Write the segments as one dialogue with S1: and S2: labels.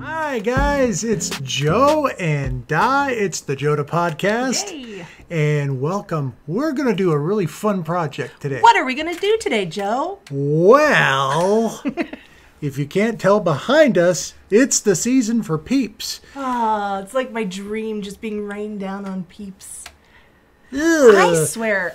S1: Hi guys, it's Joe and Di. It's the JoDa Podcast.
S2: Yay.
S1: And welcome. We're gonna do a really fun project today.
S2: What are we gonna do today, Joe?
S1: Well, if you can't tell behind us, it's the season for peeps.
S2: Oh, it's like my dream just being rained down on peeps.
S1: Ugh.
S2: I swear.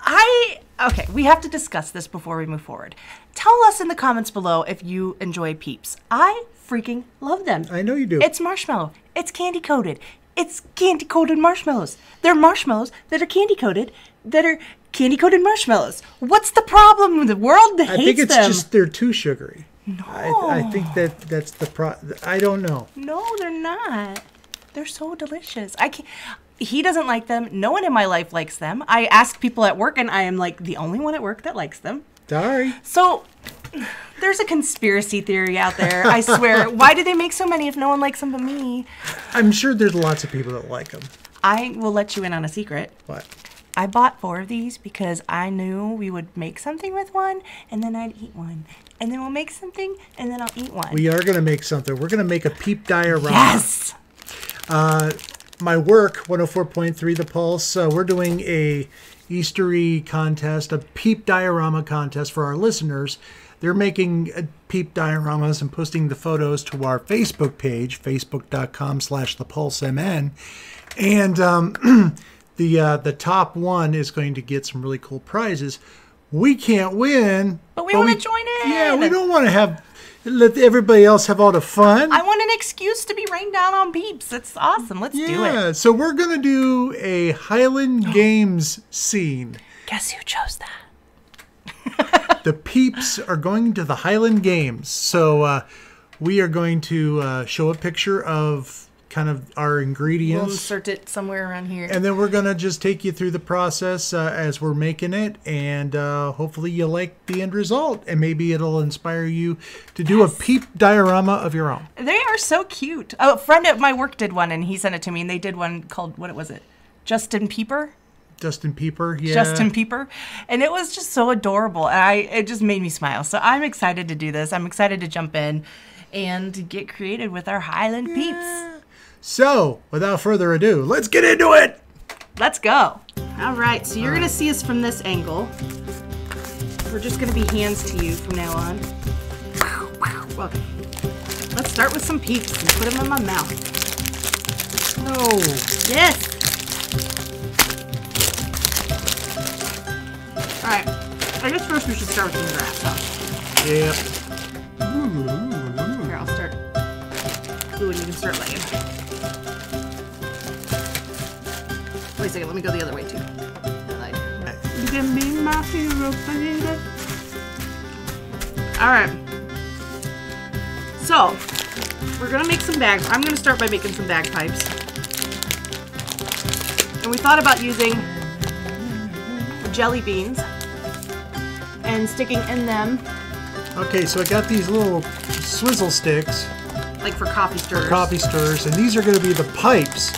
S2: I okay, we have to discuss this before we move forward. Tell us in the comments below if you enjoy peeps. I freaking love them.
S1: I know you do.
S2: It's marshmallow. It's candy coated. It's candy coated marshmallows. They're marshmallows that are candy coated that are candy coated marshmallows. What's the problem? With the world hates
S1: I think it's
S2: them.
S1: just they're too sugary. No. I, I think that that's the pro. I don't know.
S2: No, they're not. They're so delicious. I can't. He doesn't like them. No one in my life likes them. I ask people at work, and I am like the only one at work that likes them.
S1: Sorry.
S2: So there's a conspiracy theory out there. I swear. Why do they make so many if no one likes them but me?
S1: I'm sure there's lots of people that like them.
S2: I will let you in on a secret.
S1: What?
S2: I bought four of these because I knew we would make something with one, and then I'd eat one, and then we'll make something, and then I'll eat one.
S1: We are gonna make something. We're gonna make a peep diorama.
S2: yes.
S1: Uh, my work 104.3 the pulse uh, we're doing a eastery contest a peep diorama contest for our listeners. They're making uh, peep dioramas and posting the photos to our facebook page facebook.com slash the pulse mn and um, the uh, the top one is going to get some really cool prizes. We can't win
S2: But we wanna join in.
S1: yeah we don't want to have let everybody else have all the fun
S2: I want an excuse to be rained down on peeps. That's awesome. Let's do it.
S1: Yeah, so we're gonna do a Highland Games scene.
S2: Guess who chose that?
S1: The peeps are going to the Highland Games, so uh, we are going to uh, show a picture of kind of our
S2: We'll
S1: ingredients,
S2: insert it somewhere around here.
S1: and then we're gonna just take you through the process uh, as we're making it, and uh, hopefully you like the end result, and maybe it'll inspire you to do a peep diorama of your own.
S2: they are so cute. Oh, a friend at my work did one, and he sent it to me, and they did one called what was it? Justin Peeper.
S1: Justin Peeper, yeah.
S2: Justin Peeper, and it was just so adorable. And I it just made me smile. So I'm excited to do this. I'm excited to jump in and get created with our Highland peeps.
S1: So, without further ado, let's get into it.
S2: Let's go. All right, so you're gonna see us from this angle. We're just gonna be hands to you from now on. Okay. Let's start with some peeps and put them in my mouth.
S1: No.
S2: Yes. All right. I guess first we should start with some grass. Huh?
S1: Yep.
S2: Here, I'll start. Ooh, and you can start laying. Wait a second, let me go the other way too. You can be my hero, baby. Alright. So, we're gonna make some bags. I'm gonna start by making some bagpipes. And we thought about using jelly beans and sticking in them
S1: Okay, so I got these little swizzle sticks,
S2: like for coffee stirrers.
S1: For coffee stirrers, and these are going to be the pipes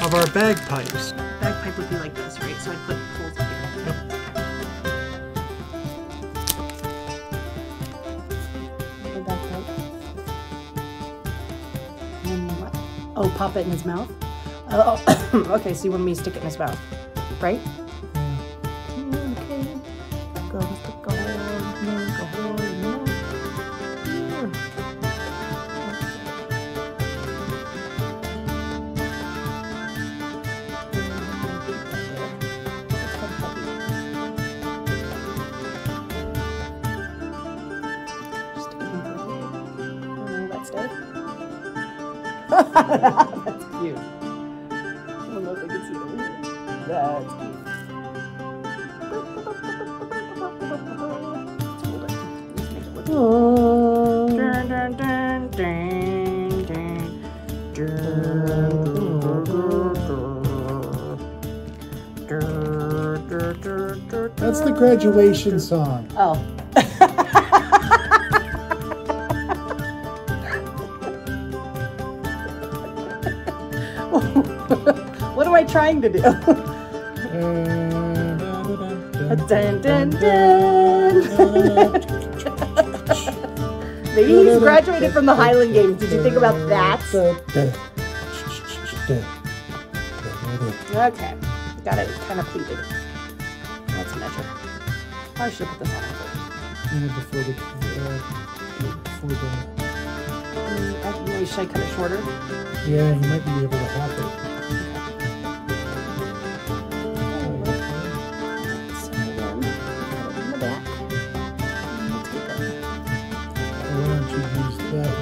S1: of our bagpipes.
S2: bagpipe would be like this, right? So I put holes here. Yep.
S3: Oh, pop it in his mouth? Oh, okay, so you want me to stick it in his mouth, right? Okay. Go, bit. Oh, That's cute. I don't know if I can see it over here. That's cute. Let's hold it. Let's make it look
S2: Dun, dun, dun, dun, dun.
S1: That's the graduation song.
S3: Oh. Trying to do? dun, dun, dun. Maybe he's graduated from the Highland Games. Did you think about that? Okay. Got it kind of pleated. Let's measure. I should put this on.
S1: Before the, before the,
S3: Should I cut it shorter?
S1: yeah, you might be able to have it.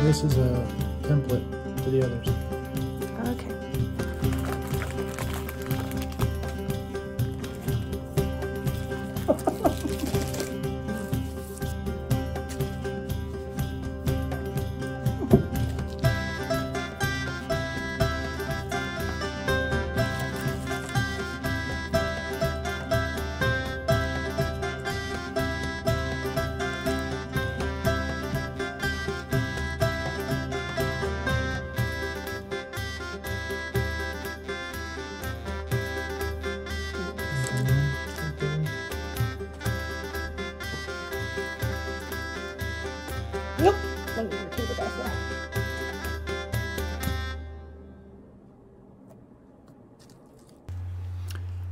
S1: This is a template to the others.
S3: Yep. Let me take it back there.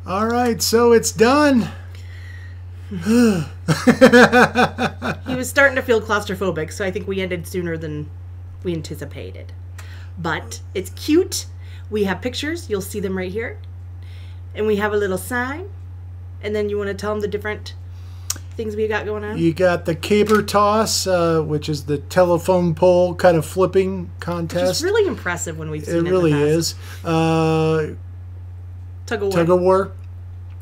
S1: All right, so it's done.
S2: He was starting to feel claustrophobic, so I think we ended sooner than we anticipated. But it's cute. We have pictures. You'll see them right here. And we have a little sign. And then you want to tell them the different things we got going on?
S1: You got the caber toss, uh, which is the telephone pole kind of flipping contest.
S2: It's really impressive when we've seen
S1: it
S2: it. in
S1: really
S2: the past.
S1: is. Uh,
S2: Tug of war.
S1: tug of war.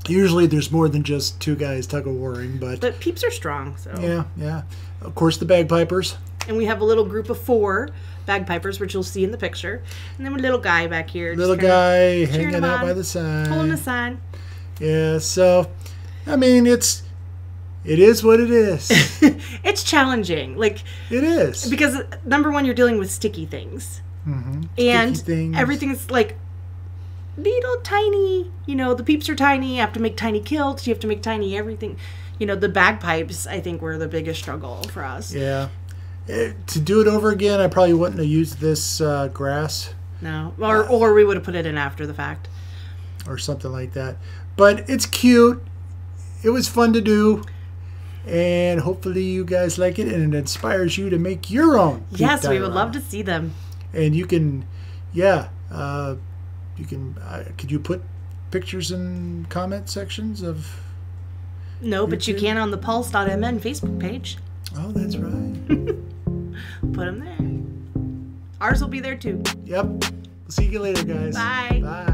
S1: Usually there's more than just two guys tug of warring, but,
S2: But peeps are strong, so.
S1: yeah, yeah. Of course, the bagpipers.
S2: And we have a little group of four bagpipers, which you'll see in the picture. And then a little guy back here.
S1: Little guy hanging out
S2: on,
S1: by the sign.
S2: Holding a sign.
S1: Yeah, so I mean, it's it is what it is.
S2: It's challenging. Like,
S1: it is.
S2: because number one, you're dealing with sticky things. And
S1: Mm-hmm. things.
S2: everything's like little tiny, you know, the peeps are tiny. You have to make tiny kilts. You have to make tiny everything. You know, the bagpipes, I think, were the biggest struggle for us.
S1: Yeah. Eh, to do it over again, I probably wouldn't have used this uh, grass
S2: No. Or, or we would have put it in after the fact.
S1: or something like that. But it's cute. It was fun to do. And hopefully you guys like it and it inspires you to make your own.
S2: Yes, we would love to see them.
S1: And you can, yeah, uh, you can. Uh, could you put pictures in comment sections of?
S2: No, but you can on the pulse.mn Facebook page.
S1: Oh, that's right.
S2: Put them there. Ours will be there too.
S1: Yep. See you later, guys.
S2: Bye.
S1: Bye.